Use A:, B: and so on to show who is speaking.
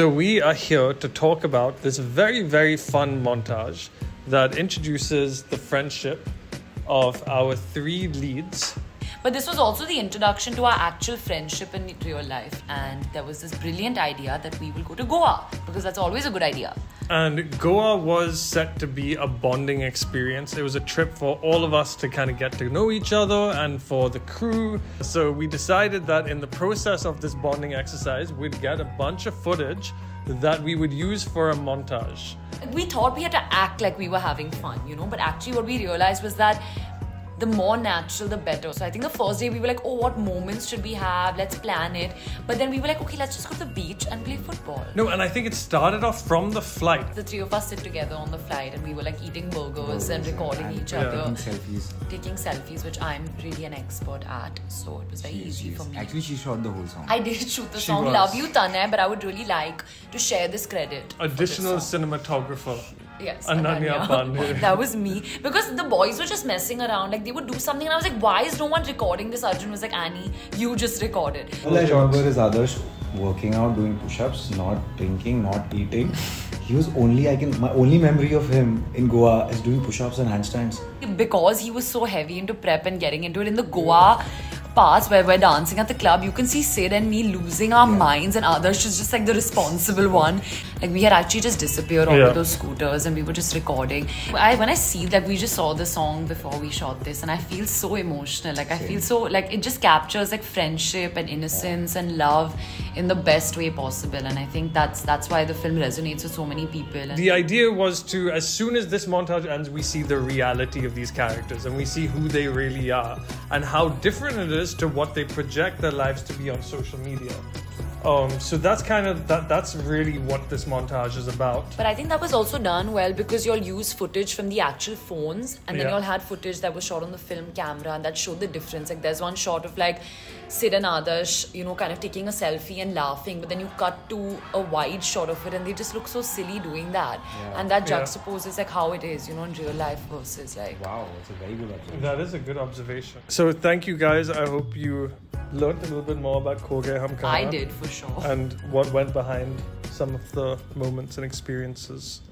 A: So we are here to talk about this very, very fun montage that introduces the friendship of our three leads.
B: But this was also the introduction to our actual friendship in real life. And there was this brilliant idea that we will go to Goa because that's always a good idea.
A: And Goa was set to be a bonding experience. It was a trip for all of us to kind of get to know each other and for the crew. So we decided that in the process of this bonding exercise, we'd get a bunch of footage that we would use for a montage.
B: We thought we had to act like we were having fun, you know, but actually, what we realized was that the more natural, the better. So I think the first day we were like, oh, what moments should we have? Let's plan it. But then we were like, okay, let's just go to the beach and play football.
A: No, and I think it started off from the flight.
B: The three of us sit together on the flight and we were like eating burgers and recording
C: and
B: each
A: Yeah.
B: other.
C: Taking selfies.
B: Taking selfies, which I'm really an expert at. So it was very
C: She-
B: easy
C: she's-
B: for me.
C: Actually, she shot the whole song.
B: I did shoot the
A: She
B: song
A: was.
B: Love You Tanay, but I would really like to share this credit. for this
A: Additional
B: song.
A: cinematographer.
B: Yes,
A: Ananya
B: Ananya.
A: Panday.
B: that was me. Because the boys were just messing around. Like they would do something, and I was like, why is no one recording this? Arjun was like, Annie, you just recorded.
D: All I remember is others working out, doing push-ups, not drinking, not eating. He was only I can my only memory of him in Goa is doing push-ups and handstands.
B: Because he was so heavy into prep and getting into it in the Goa parts where we're dancing at the club, you can see Sid and me losing our minds, and others just just like the responsible one. Like we had actually just disappeared off
A: Yeah.
B: those scooters, and we were just recording. I when I see that we just saw the song before we shot this, and I feel so emotional. Like I feel so like it just captures like friendship and innocence and love in the best way possible. And I think that's that's why the film resonates with so many people. And
A: The idea was to, as soon as this montage ends, we see the reality of these characters and we see who they really are and how different it is to what they project their lives to be on social media. Um, so that's kind of that. That's really what this montage is about.
B: But I think that was also done well because y'all used footage from the actual phones and then
A: Yeah.
B: y'all had footage that was shot on the film camera and that showed the difference. Like there's one shot of like Sid and Adarsh, you know, kind of taking a selfie and laughing, but then you cut to a wide shot of it and they just look so silly doing that. And that
A: Yeah.
B: juxtaposes like how it is, you know, in real life versus like
D: Wow, that's a very good observation.
A: That is a good observation. So thank you guys. I hope you learned a little bit more about Koge Hamkara
B: I did for sure.
A: and what went behind some of the moments and experiences.